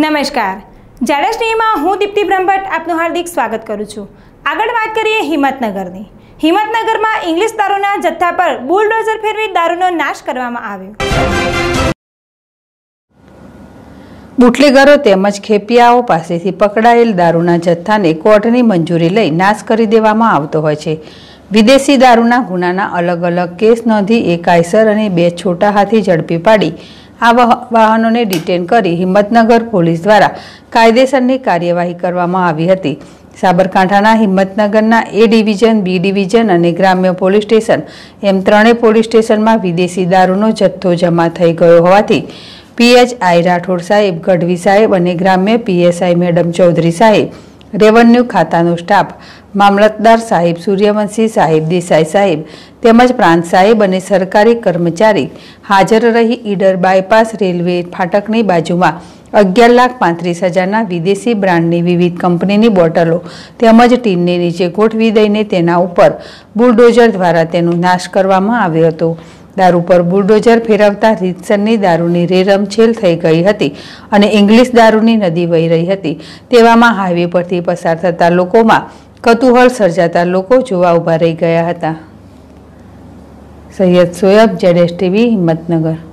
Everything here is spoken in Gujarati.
નમસ્કાર. જાડેશ ટીવીમાં હું દીપ્તિ બ્રહ્મભટ્ટ આપનું હાર્દિક સ્વાગત કરું છું. આગળ વાત કરીએ હિંમતનગરની. હિંમતનગરમાં ઇંગ્લિશ દારૂના જથ્થા પર બુલડોઝર ફેરવી દારૂનો નાશ કરવામાં આવ્યો. બુટલેગરો તેમજ ખેપિયાઓ પાસેથી પકડાયેલ દારૂના જથ્થાને કોર્ટની મંજૂરી લઈ નાશ કરી દેવામાં આવતો હોય છે. વિદેશી દારૂના ગુનાના અલગ અલગ કેસ નોંધી એક આઈસર અને બે છોટા હાથી ઝડપી પાડી આ વાહ- વાહનોને ડિટેન કરી હિંમતનગર પોલીસ દ્વારા કાયદેસરની કાર્યવાહી કરવામાં આવી હતી. સાબરકાંઠાના હિંમતનગરના એ ડિવિઝન, બી ડિવિઝન અને ગ્રામ્ય પોલીસ સ્ટેશન એમ ત્રણેય પોલીસ સ્ટેશનમાં વિદેશી દારૂનો જથ્થો જમા થઈ ગયો હોવાથી પીએચઆઈ રાઠોડ સાહેબ, ગઢવી સાહેબ અને ગ્રામ્ય પીએસઆઈ મેડમ ચૌધરી સાહેબ રેવન્યુ ખાતાનો સ્ટાફ, મામલતદાર સાહેબ, સૂર્યવંશી સાહેબ, દેસાઈ સાહેબ, તેમજ પ્રાંત સાહેબ અને સરકારી કર્મચારી હાજર રહી ઈડર બાયપાસ રેલવે ફાટકની બાજુમાં અગિયાર લાખ પાંત્રીસ હજારના વિદેશી બ્રાન્ડની વિવિધ કંપનીની બોટલો તેમજ ટીનને નીચે ગોઠવી દઈને તેના ઉપર બુલડોઝર દ્વારા તેનો નાશ કરવામાં આવ્યો હતો. દારૂ પર બુલડોઝર ફેરવતા રીતસરની દારૂની રેરમછેલ થઈ ગઈ હતી અને ઇંગ્લિશ દારૂની નદી વહી રહી હતી. તેવામાં હાઈવે પરથી પસાર થતા લોકોમાં કતુહળ સર્જાતા લોકો જોવા ઊભા રહી ગયા હતા. સૈયદ સોયબ, જેડેશ ટીવી, હિંમતનગર.